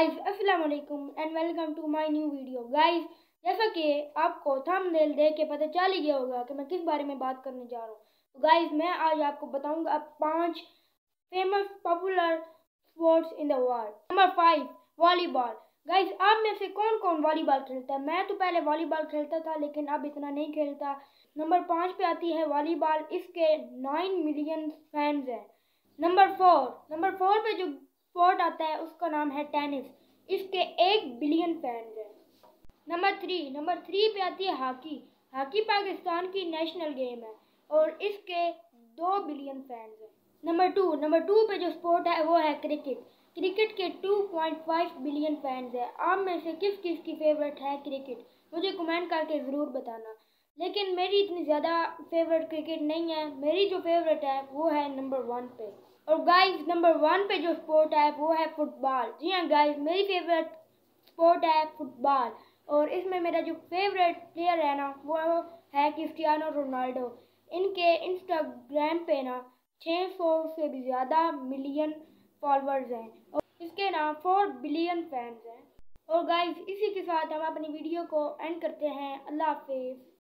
Guys अस्सलाम वालेकुम and welcome to my new video guys जैसा कि आपको थंबनेल देख के पता चल ही गया होगा कि मैं किस बारे में बात करने जा रहा हूँ। तो गाइस मैं आज आपको बताऊँगा पाँच famous popular sports in the world number five volleyball guys आप में से कौन कौन वॉलीबॉल खेलता है? मैं तो पहले वॉलीबॉल खेलता था, लेकिन अब इतना नहीं खेलता। नंबर पाँच पे आती है वॉलीबॉल इसके नाइन मिलियन फैंस हैं। नंबर फोर नंबर फोर पे जो स्पोर्ट आता है, उसका नाम है टेनिस। इसके एक बिलियन फैंस हैं। नंबर थ्री नंबर थ्री पे आती है हॉकी। हॉकी पाकिस्तान की नेशनल गेम है और इसके दो बिलियन फैंस हैं। नंबर टू नंबर टू पे जो स्पोर्ट है, वो है क्रिकेट क्रिकेट के 2.5 बिलियन फैंस हैं। आप में से किस किस की फेवरेट है क्रिकेट मुझे कमेंट करके ज़रूर बताना। लेकिन मेरी इतनी ज़्यादा फेवरेट क्रिकेट नहीं है। मेरी जो फेवरेट है, वो है नंबर वन पे। और गाइस नंबर वन पे जो स्पोर्ट है, वो है फुटबॉल जी हाँ गाइस मेरी फेवरेट स्पोर्ट है फुटबॉल और इसमें मेरा जो फेवरेट प्लेयर है ना, वो है क्रिस्टियानो रोनाल्डो इनके इंस्टाग्राम पे ना 600 से भी ज़्यादा मिलियन फॉलोअर्स हैं। और इसके ना फोर बिलियन फैंस हैं। और गाइस इसी के साथ हम अपनी वीडियो को एंड करते हैं। अल्लाह हाफिज़।